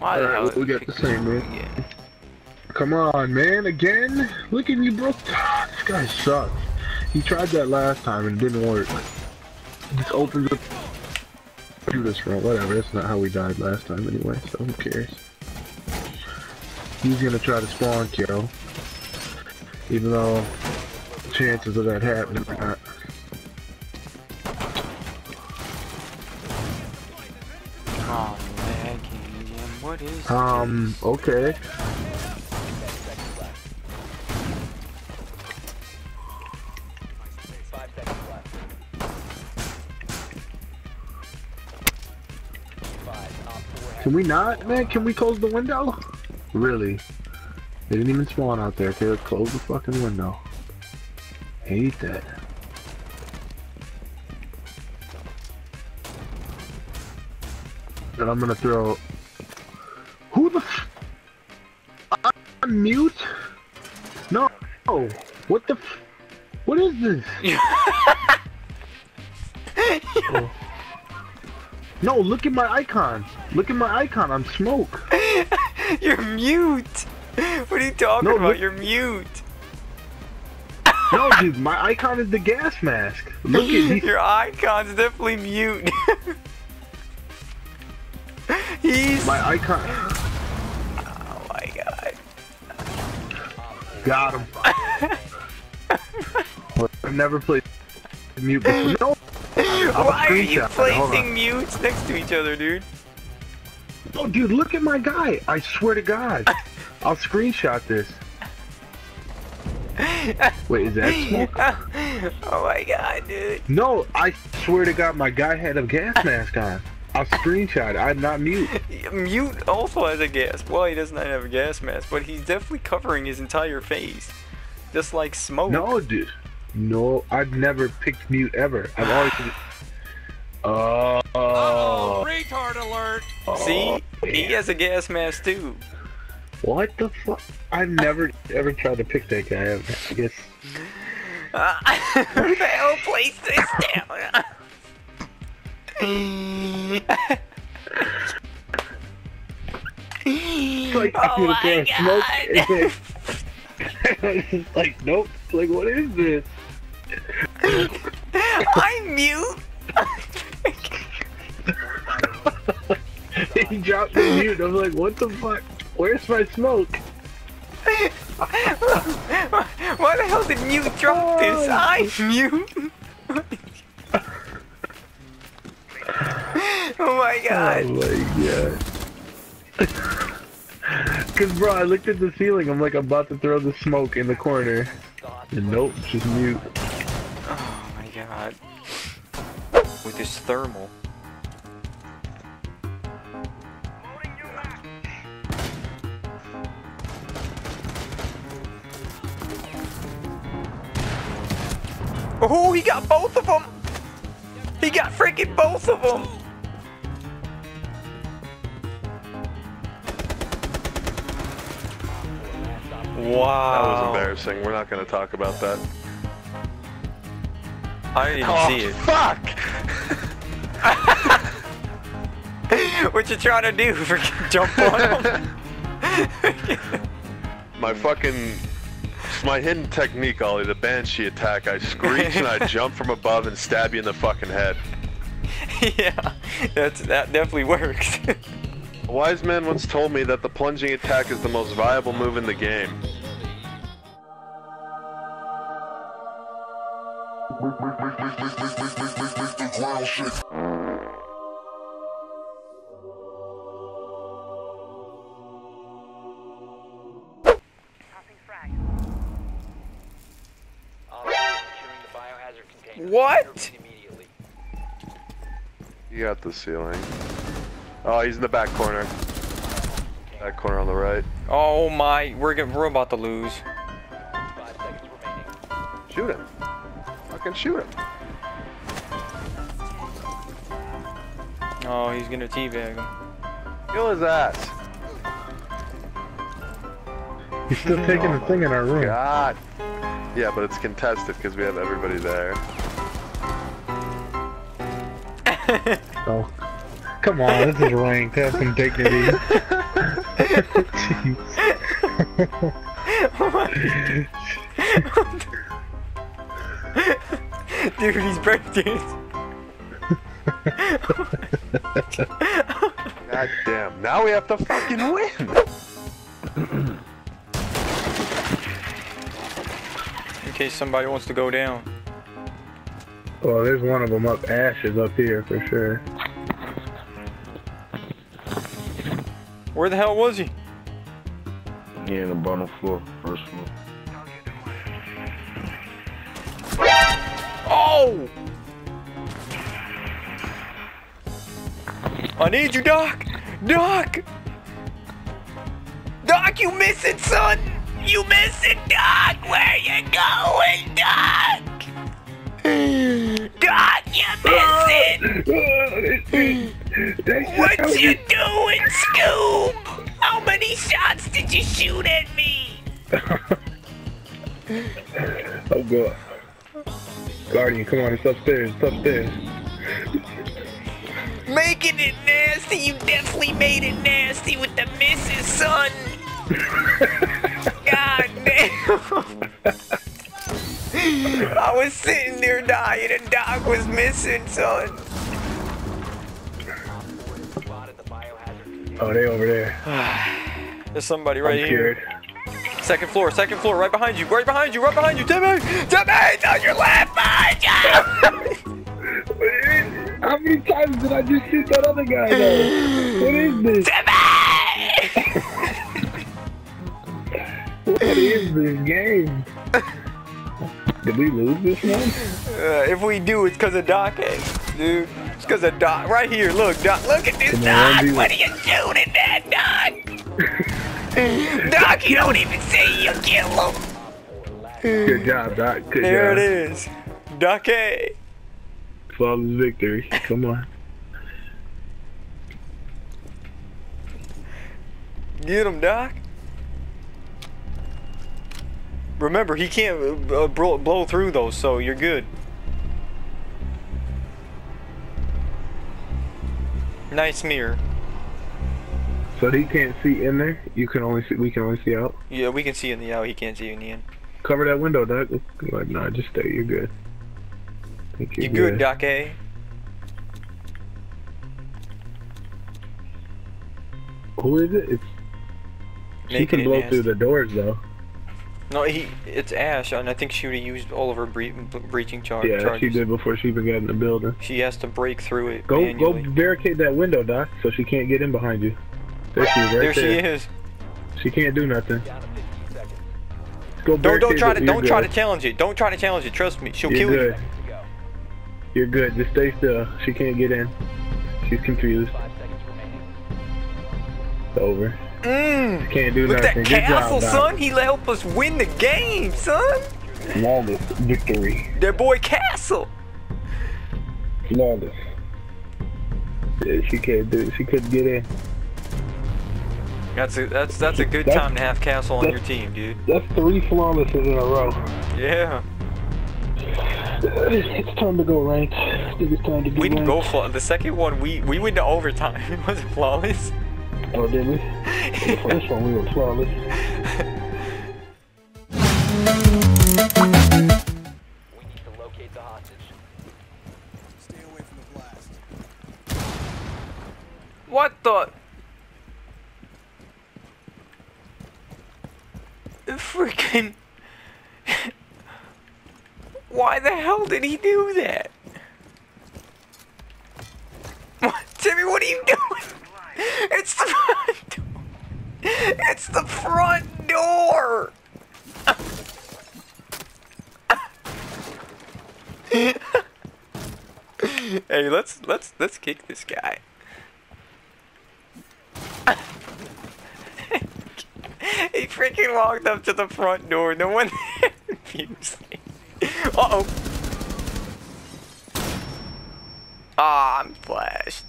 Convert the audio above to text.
Why the hell we got the same, man. Come on, man, again? Look at you, bro. Ah, this guy sucks. He tried that last time and it didn't work. Just opens up. Do this wrong. Whatever. That's not how we died last time anyway. So who cares? He's gonna try to spawn kill, even though chances of that happening are not. Oh, what is Um. Okay. Can we not, man? Can we close the window? Really? They didn't even spawn out there. Okay, let's close the fucking window. Hate that. And I'm gonna throw. Mute. No. Oh, what the? F what is this? Oh. No, look at my icon. Look at my icon. I'm smoke. You're mute! What are you talking No, about? You're mute! No, dude, my icon is the gas mask. Look at. Your icon's definitely mute. He's. My icon. Got him. I've never played mute before. No. Why are you screenshot it. Hold on. placing mutes next to each other, dude? Oh, dude, look at my guy. I swear to God. I'll screenshot this. Wait, is that smoke? oh my god, dude. No, I swear to God, my guy had a gas mask on. I'll screenshot. I'm not mute. Mute also has a gas. Well, he does not have a gas mask, but he's definitely covering his entire face. Just like smoke. No, dude. No, I've never picked mute ever. I've always. Oh. Oh, retard alert! See? He has a gas mask too. What the fuck? I've never ever tried to pick that guy. I guess. Uh, I'll place this down. Like oh my smoke. god. It's like, nope. Like, what is this? I'm mute. he dropped the mute. I'm like, what the fuck? Where's my smoke? Why the hell did mute drop this? I'm mute. Oh my god. Oh my god. Cause bro, I looked at the ceiling. I'm like, I'm about to throw the smoke in the corner. And nope, just mute. Oh my god. With this thermal. Oh, he got both of them! He got freaking both of them! Wow. That was embarrassing. We're not going to talk about that. I didn't even oh, see it. fuck! what you trying to do? Freaking jump on him? My fucking. It's my hidden technique, Ollie, the Banshee attack. I screech and I jump from above and stab you in the fucking head. yeah, that's that definitely works. A wise man once told me that the plunging attack is the most viable move in the game. what? You got the ceiling. Oh, he's in the back corner. Back corner on the right. Oh my, we're gonna, we're about to lose. Shoot him. Fucking shoot him. Oh, he's gonna teabag him. Kill his ass. He's still taking the thing in our room. God. Yeah, but it's contested because we have everybody there. Oh, come on, this is ranked. Have some dignity. Dude, he's breakdancing. God damn. Now we have to fucking win. In case somebody wants to go down. well, there's one of them up. ashes up here for sure. Where the hell was he? Yeah, in the bottom floor, first floor. Oh! I need you, Doc! Doc! Doc, you missing, son! You missing, Doc! Where you going, Doc? Doc, you missing! What you doing, Scoob? How many shots did you shoot at me? Oh god. Guardian, come on, it's upstairs, it's upstairs. Making it nasty, you definitely made it nasty with the missus, son. God damn. I was sitting there dying and Doc was missing, son. Oh, they over there. There's somebody I'm right here. cured. Second floor, second floor, right behind you, right behind you, right behind you, Timmy! Timmy, it's on your left behind you! How many times did I just shoot that other guy though? What is this? Timmy! What is this game? Did we lose this one? Uh, if we do, it's because of Doc, eh, dude. It's because of Doc. Right here, look, Doc. Look at this, Doc. What are you shooting at, Doc? Doc, you don't even see. you kill him. Good job, Doc. Good There job. it is. Doc A. Flawless victory. Come on. Get him, Doc. Remember, he can't uh, blow, blow through those, so you're good. Nice mirror. So he can't see in there. You can only see. We can only see out. Yeah, we can see in the out. He can't see in the in. Cover that window, Doc. Like, nah, just stay. You're good. Think you you're good, Doc A? Who is it? It's she can blow through the doors though. No, he. It's Ash, and I think she would have used all of her bre- breaching char- Yeah, charges. she did before she even got in the building. She has to break through it Go manually. go barricade that window, Doc, so she can't get in behind you. There she is, right there there. she is. She can't do nothing. Go Don't don't try it. to You're don't try to challenge it. Don't try to challenge it. Trust me, she'll You're kill good. You're good. Just stay still. She can't get in. She's confused. It's over. Mmm. Can't do Look at that castle, job, son. He helped us win the game, son. Flawless victory. That boy Castle. Flawless. Yeah, she can't do it. She couldn't get in. That's a that's that's a good That's- time to have Castle on your team, dude. That's three flawlesses in a row. Yeah. It's time to go ranked. I think it's time to go We didn't ranked. go flaw. The second one, we we went to overtime. It was flawless? Oh, did we? The one we were flawless. What the? Freaking. Why the hell did he do that? It's the front door. hey, let's let's let's kick this guy. he freaking walked up to the front door. No one refused. Uh oh. Ah, I'm flashed.